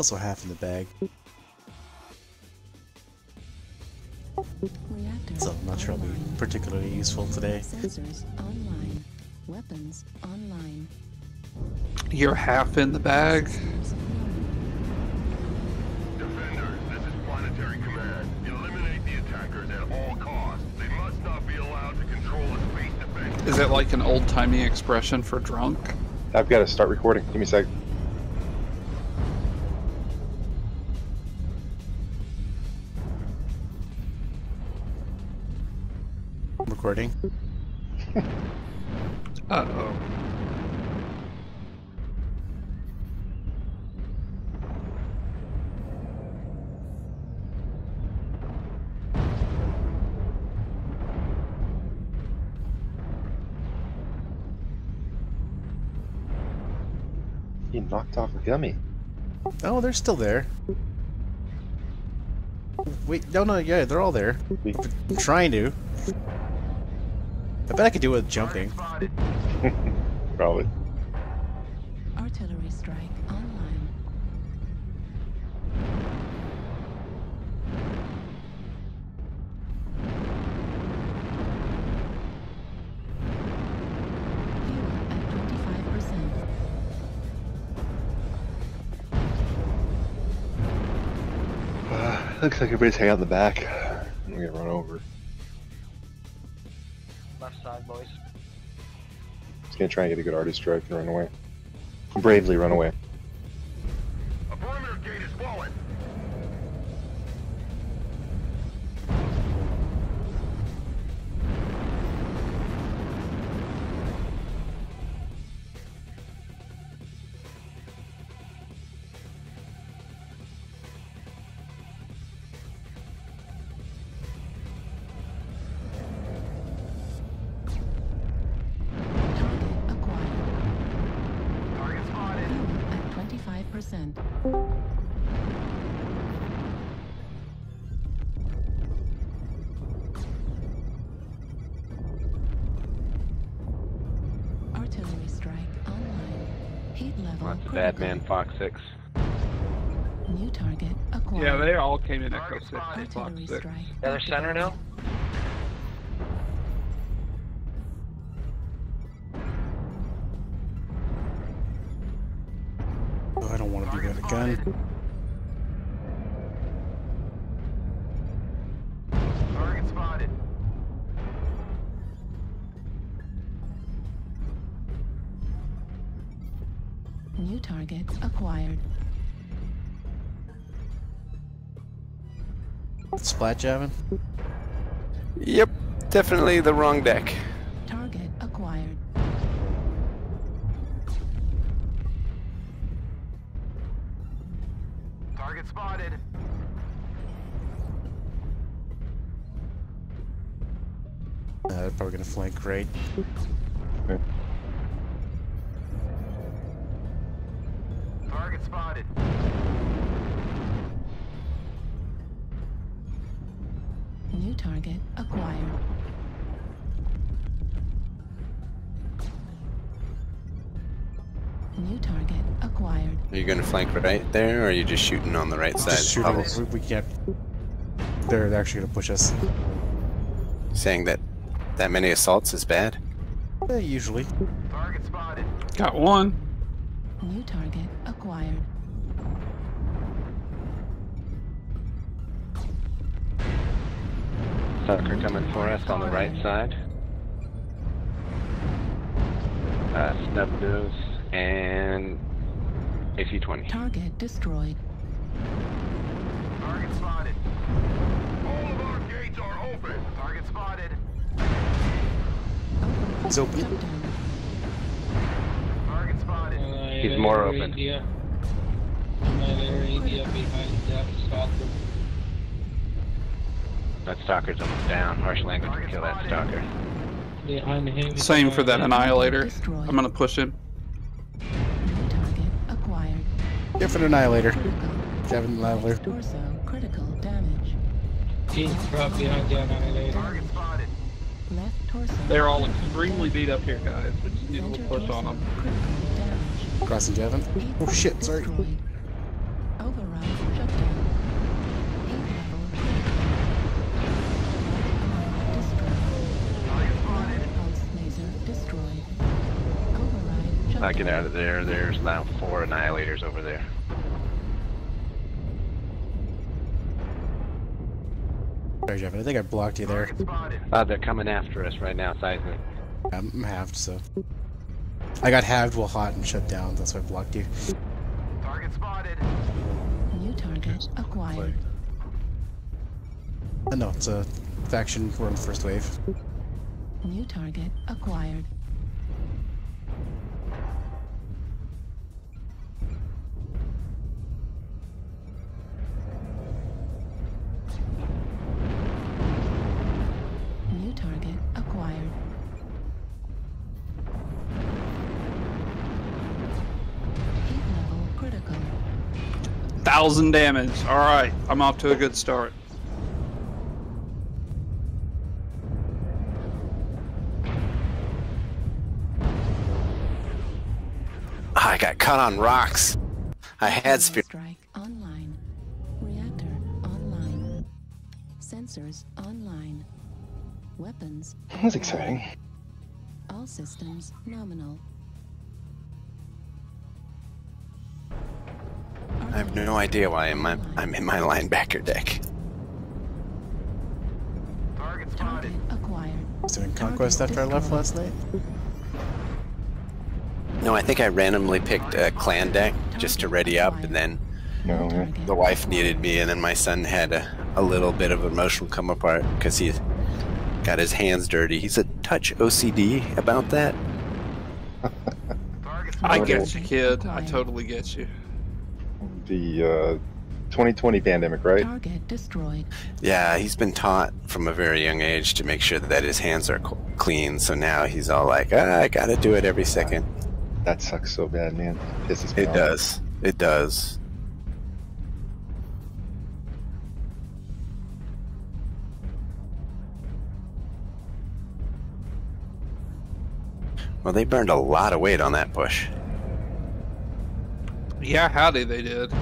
Also half in the bag. So I'm not sure I'll be particularly useful today. Sensors online. Weapons online. You're half in the bag. Defenders, this is Planetary Command. Eliminate the attackers at all costs. They must not be allowed to control a space defense. Is it like an old timey expression for drunk? I've got to start recording. Give me a sec. Recording. Uh oh. He knocked off a gummy. Oh, they're still there. Wait, no, no, yeah, they're all there. We- I'm trying to. I bet I could do it with jumping. Spotted. Probably. Artillery strike online. Fuel at 25%. looks like everybody's hanging out in the back. I'm gonna run over. Gonna try and get a good artist strike and run away. Bravely run away. Fuel at 25%. Artillery strike online. Heat level That's critical. bad man, Fox 6. New target acquired. Yeah, they all came in Echo Target 6 Artillery 6. strike. The other center now? Want to be with a gun. Target spotted. New target acquired. Splat jamming. Yep, definitely the wrong deck. They're probably flank right. Target spotted. New target acquired. New target acquired. Are you gonna flank right there, or are you just shooting on the right side? Just shooting. Bubbles? We, we can't. They're, they're actually gonna push us. Saying that that many assaults is bad? Eh, usually. Target spotted. Got one. New target acquired. Sucker coming for us on the right side. Uh, snub nose and AC-20. Target destroyed. Target spotted. All of our gates are open. Target spotted. It's open. Shutdown. Target spotted. He's more open. India. India behind that stalker. That stalker's almost down. Harsh language can kill that stalker. Behind him. Same for that Annihilator. Destroyed. I'm gonna push him. New target acquired. Different annihilator. Critical. Javin Torso critical damage. He's right behind the annihilator. Target spotted. Left torso. They're all extremely beat up here, guys. We just need a little push on them. critical damage. Crossing Javin. Oh shit, sorry. Destroyed. Override shutdown. Heat level critical. Light armor destroyed. Light pulse laser destroyed. Override shutdown. I get out of there. There's now four annihilators over there. Sorry, Jeff. I think I blocked you there. Uh, they're coming after us right now, Seismic. I'm I'm halved, so. I got halved while hot and shut down. That's why I blocked you. Target spotted. New target acquired. Uh, no, it's a faction. We're on the first wave. New target acquired. Thousand damage. All right, I'm off to a good start. I got cut on rocks. I had spear. Strike online. Reactor online. Sensors online. Weapons. That was exciting. All systems nominal. Have no idea why I'm, I'm in my linebacker deck. Target Target spotted. acquired. Was doing conquest after I left last night. No, I think I randomly picked a clan deck just to ready up, and then No, yeah. The wife needed me, and then my son had a, a little bit of emotional come apart because he got his hands dirty. He's a touch OCD about that. I get you, kid. I totally get you. The uh, 2020 pandemic, right? Target destroyed. Yeah, he's been taught from a very young age to make sure that his hands are clean. So now he's all like, ah, "I gotta do it every second. That sucks so bad, man. Pisses me It off. does. It does. Well, they burned a lot of weight on that push. Yeah, howdy, they did.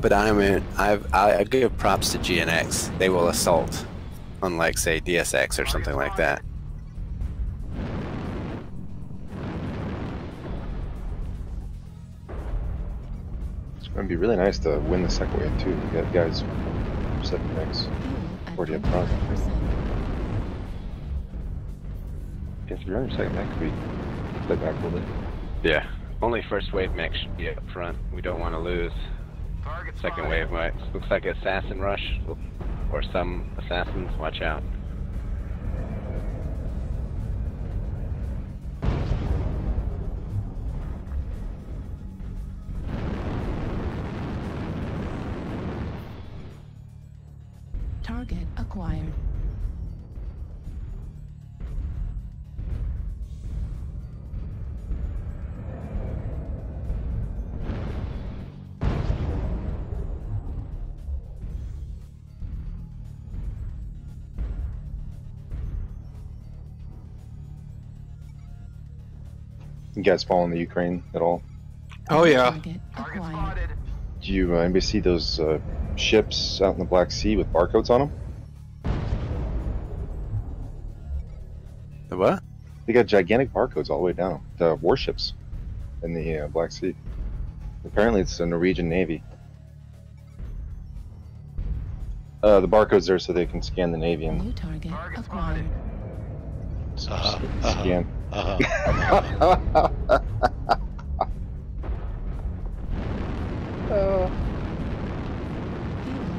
But I mean, I've, I, I give props to GNX. They will assault, unlike say DSX or something like that. It's going to be really nice to win the second wave, too. You got guys setting next. Fuel at Already up front. If you're on your second, that could be play back a little bit. Yeah. Only first wave mech should be up front. We don't want to lose. Second wave might looks like assassin rush, or some assassins. Watch out. You guys following the Ukraine at all? Oh yeah. Target Target spotted. Do you uh, anybody see those uh, ships out in the Black Sea with barcodes on them? The what? They got gigantic barcodes all the way down. The warships in the uh, Black Sea. Apparently, it's the Norwegian Navy. Uh, the barcodes there so they can scan the Navy and New target Target acquired. spotted. Uh-huh, s- uh-huh. Fuel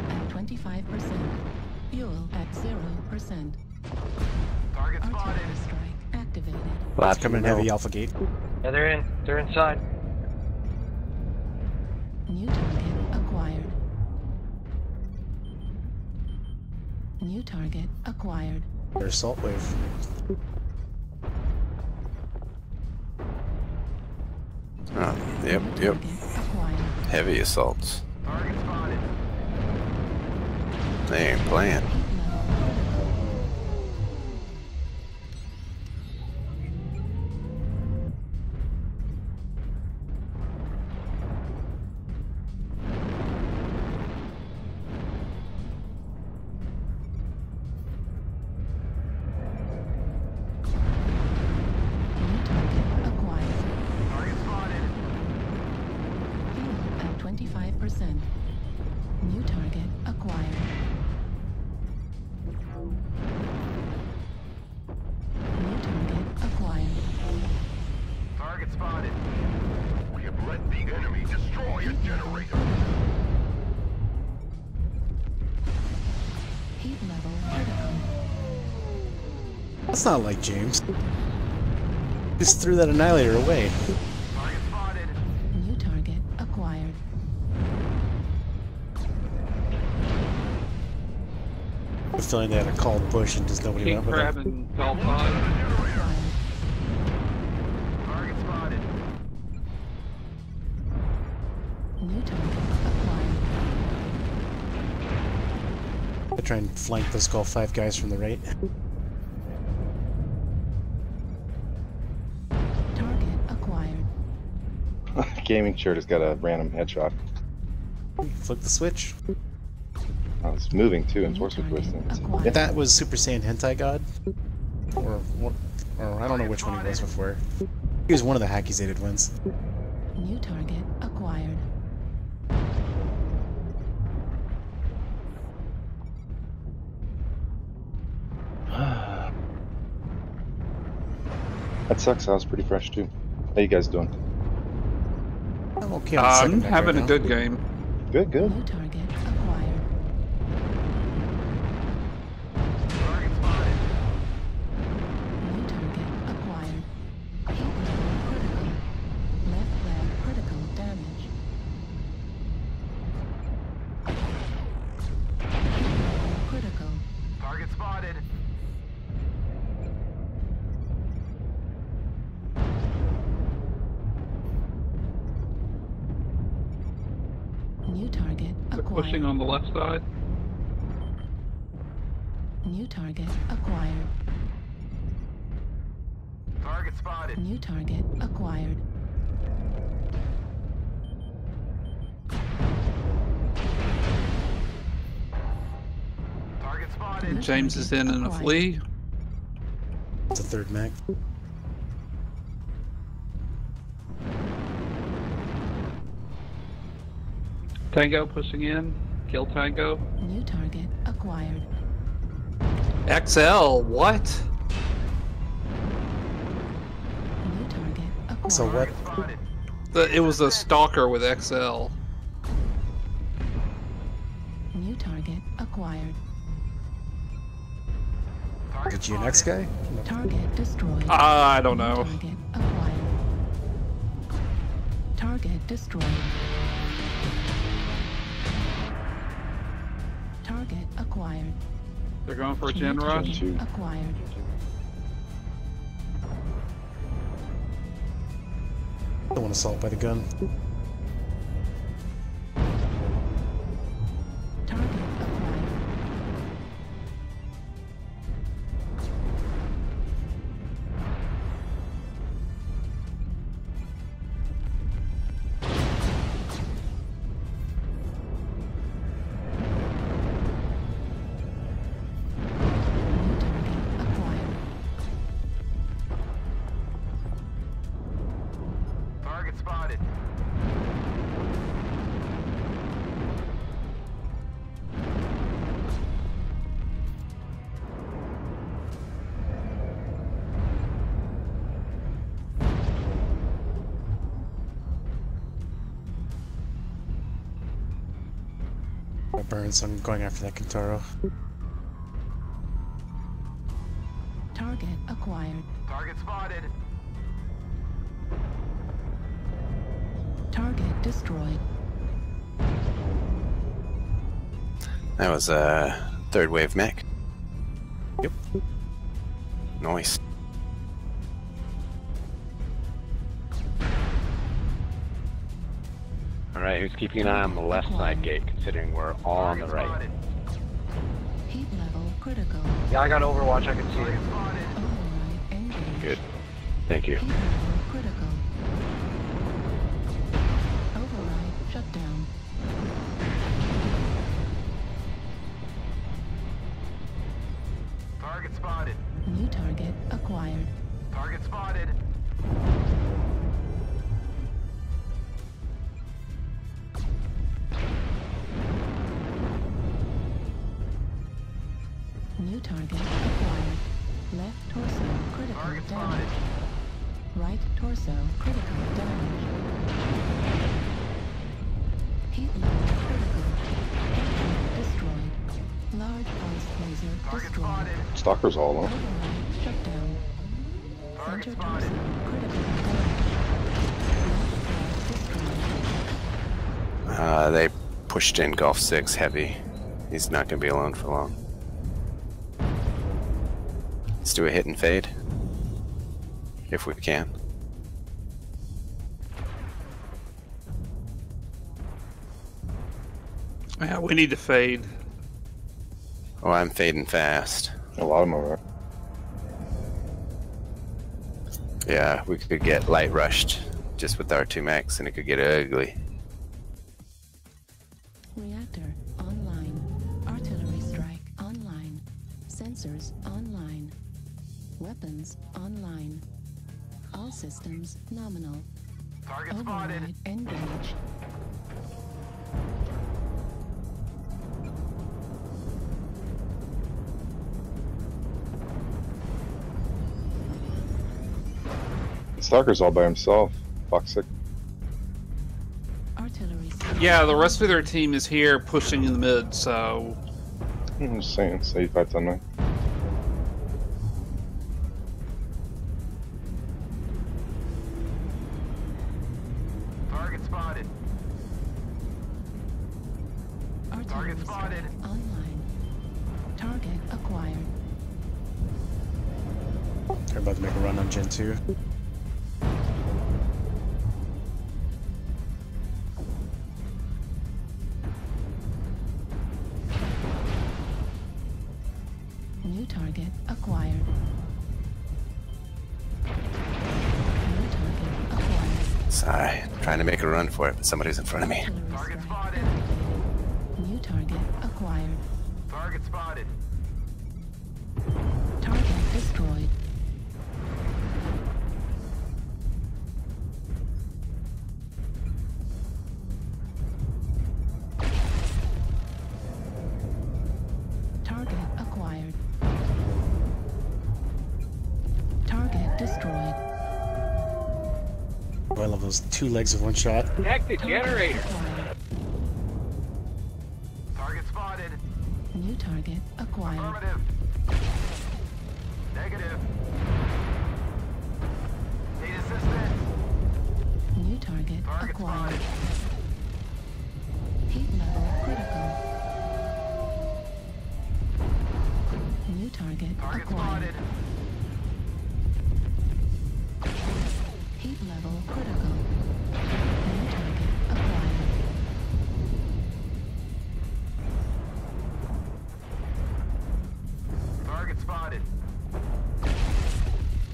at 25%. Fuel at 0%. Target spotted. Strike activated. Lots It's coming in heavy Alpha Gate. Yeah, they're in. They're inside. New target acquired. New target acquired. Or assault wave. Yep, yep. Heavy assaults. They ain't playing. That's not like James. Just threw that annihilator away. New target acquired. I have a feeling they had a called push and just nobody King went with Crab them. and Bell 5. Acquired. New target acquired. I try and flank this Golf 5 guys from the right. Gaming shirt has got a random headshot. Flip the switch. Oh, it's moving too, and New force target resistance. If that was Super Saiyan Hentai God, or, what- or I don't know which one he was before. He was one of the Hackizated ones. New target acquired. That sucks. I was pretty fresh too. How you guys doing? I'm okay on I'm um, mech having right a now. good game. Good, good. New target New target acquired. Target spotted. New target acquired. Target spotted. James is in in a acquired. flea. It's a third mech. Tango pushing in. Kill Tango. New target acquired. XL, what? New target acquired. So what? The, it was a stalker with XL. New target acquired. The GNX guy? Target destroyed. Ah, I don't know. Target acquired. Target destroyed. They're going for a New gen target rush. Acquired. Don't want to assault by the gun. Spotted. I burned, so I'm going after that Kintaro. Target acquired. Target spotted. Destroyed. That was a third wave mech. Yep. Nice. Alright, who's keeping an eye on the left side gate, considering we're all on the right? Heat level critical. Yeah, I got Overwatch. I can see Target it. spotted. Override engaged. Good. Thank you. Stalker's all alone. Override shut down. Center torso critical damage. Launch pad destroyed. Uh, they pushed in Golf 6 heavy. He's not going to be alone for long. Let's do a hit and fade. If we can. Yeah, we need to fade. Oh, I'm fading fast. A lot of them are. Yeah, we could get light rushed just with our two max and it could get ugly. Reactor online. Artillery strike online. Sensors online. Weapons online. All systems nominal. Target spotted. Engage. Stalker's all by himself. Toxic. Artillery. Yeah, the rest of their team is here pushing in the mid, so I'm just saying, it's 85 10 9. Target spotted. Artillery Target spotted. online. Target acquired. They're about to make a run on Gen 2. Run for it, but somebody's in front of me. Target spotted. New target acquired. Target spotted. Target destroyed. I love those two legs of one shot. Hack the Target generator. Target spotted. New target acquired. Affirmative. Negative. Need assistance. New target Target acquired. spotted. Heat level critical. New target Target acquired. spotted. Critical. New target acquired. Target spotted.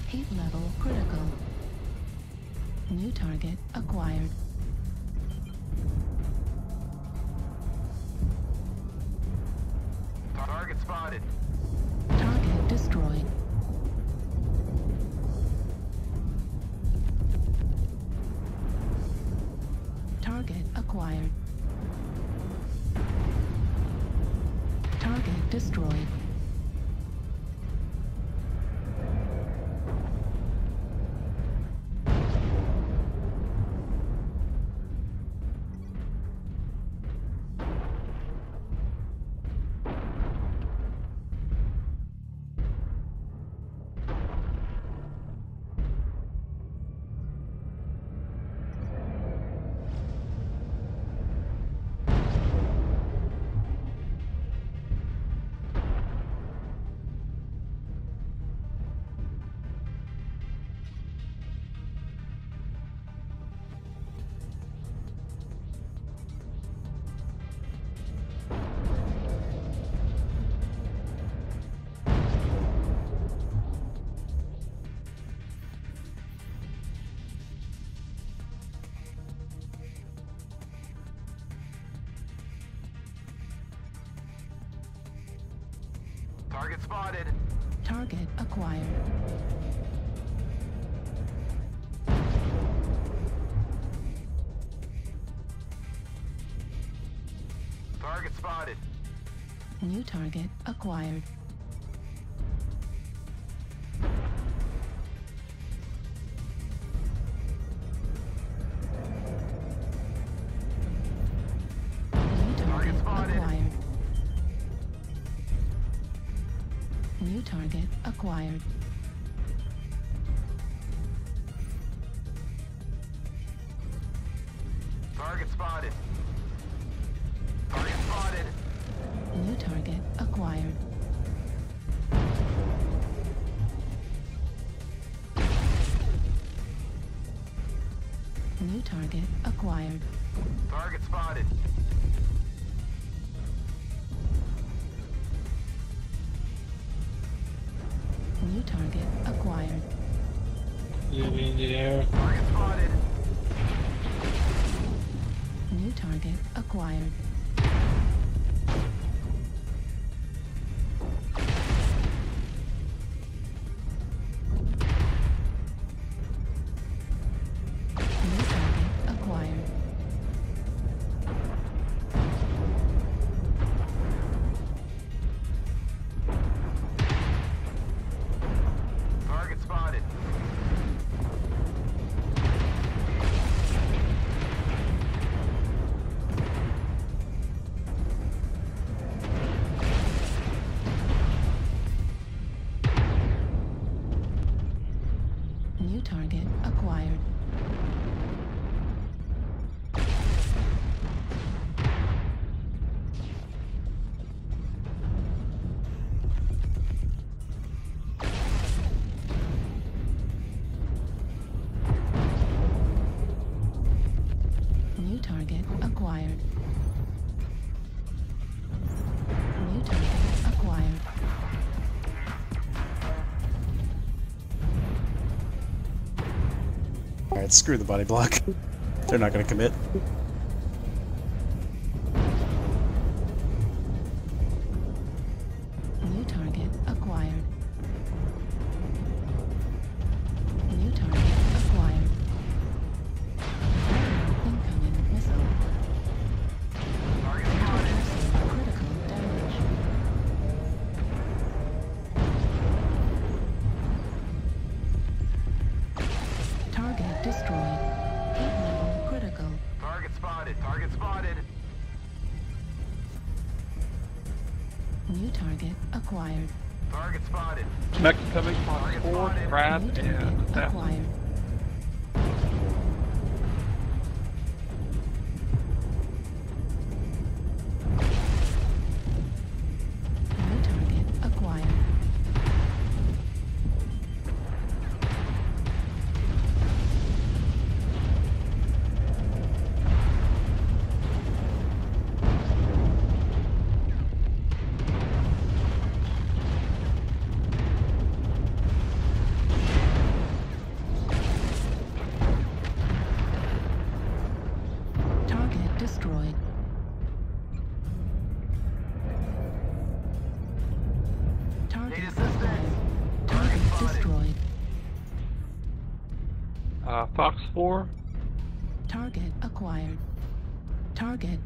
Heat level critical. New target acquired. Spotted. Target acquired. Target spotted. New target acquired. New target spotted. acquired. New target acquired. Target spotted. New target acquired. UAV in the air. Target spotted. New target acquired. Alright, screw the body block. They're not gonna commit.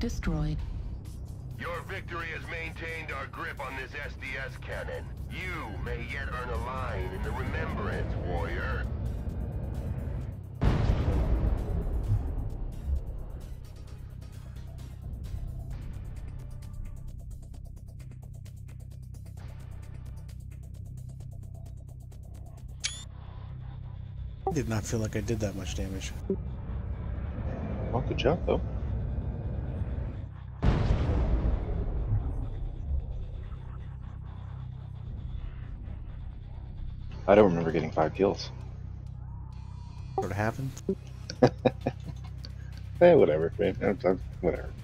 Destroyed. Your victory has maintained our grip on this SDS cannon. You may yet earn a line in the remembrance, warrior. Did not feel like I did that much damage. Well, good job, though. I don't remember getting five kills. What happened? Eh, whatever. uh, Whatever.